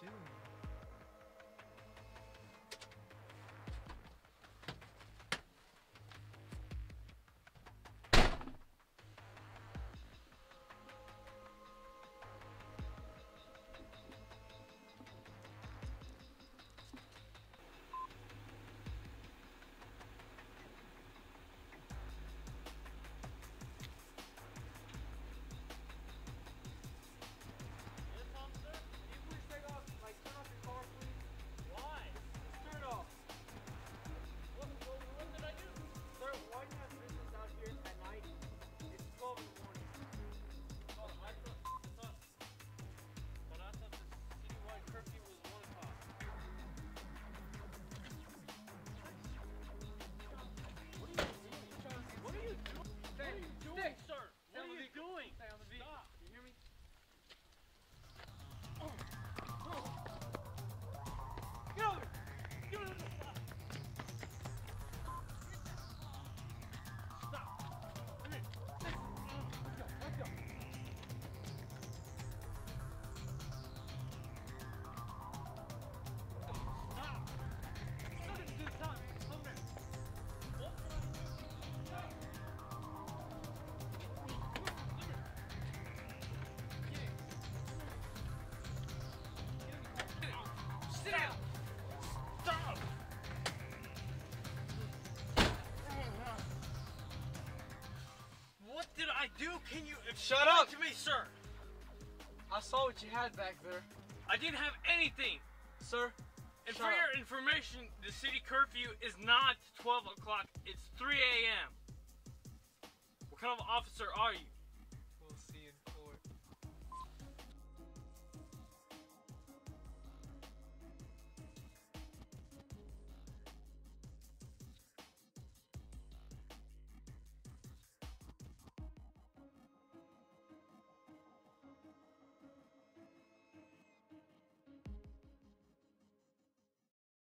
doing? Can you Shut up. to me, sir? I saw what you had back there, I didn't have anything. sir. And for up. your information, the city curfew is not 12 o'clock, it's 3 a.m. What kind of officer are you?